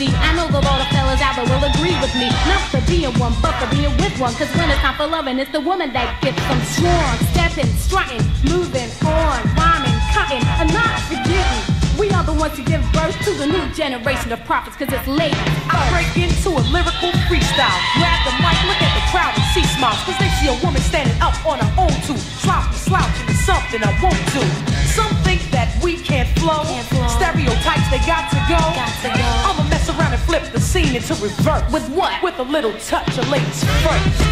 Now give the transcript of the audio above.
honesty. I know that all the fellas out there will agree with me. Not for being one, but for being with one. Cause when it's time for loving, it's the woman that gets them strong. Stepping, strutting, moving on, rhyming, cutting, and not forgetting. We are the ones to give birth to the new generation of prophets, cause it's late. I break into a lyrical freestyle. Grab the mic, look at the crowd and see smiles. Cause they see a woman standing up on her own two. Sloppy slouching is something I won't do. Some think that we can't flow. Got to go. Got to go. I'ma mess around and flip the scene into reverse. With what? With a little touch of ladies first.